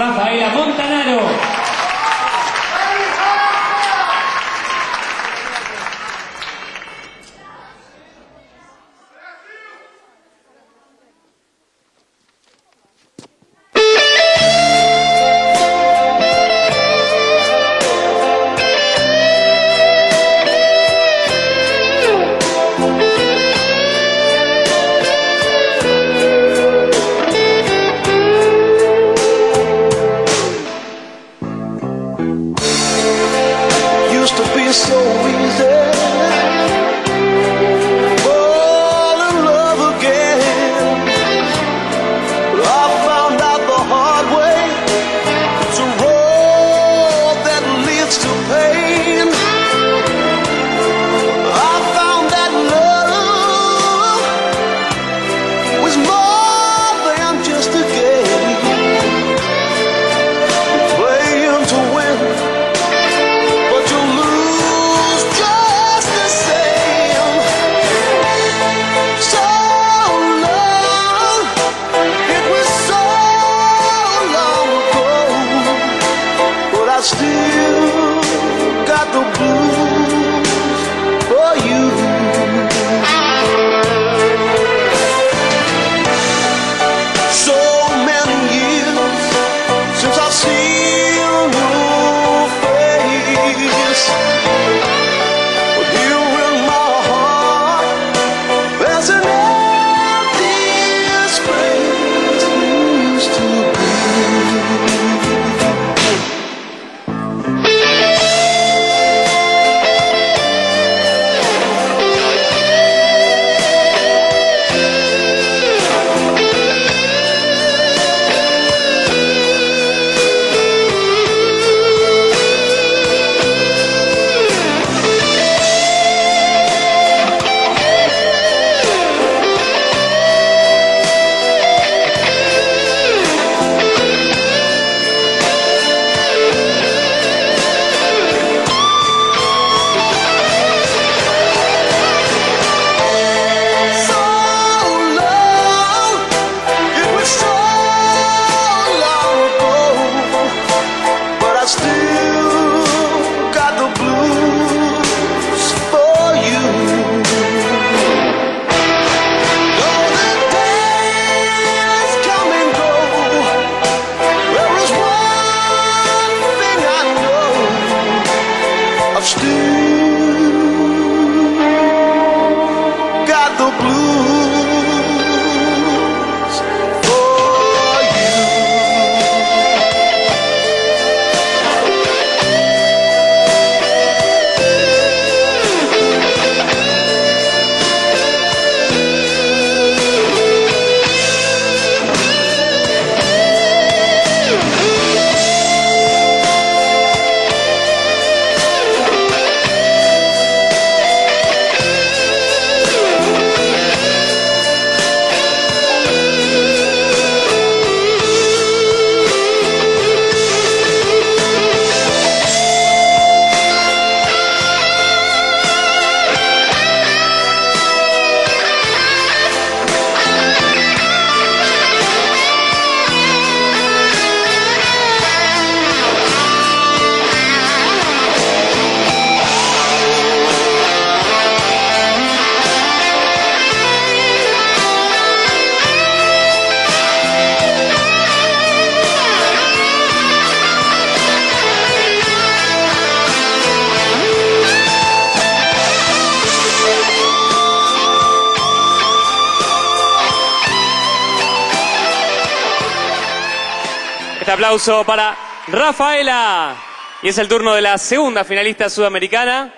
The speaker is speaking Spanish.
Rafaela Montanaro. to be so easy. since I've seen. Este aplauso para Rafaela. Y es el turno de la segunda finalista sudamericana.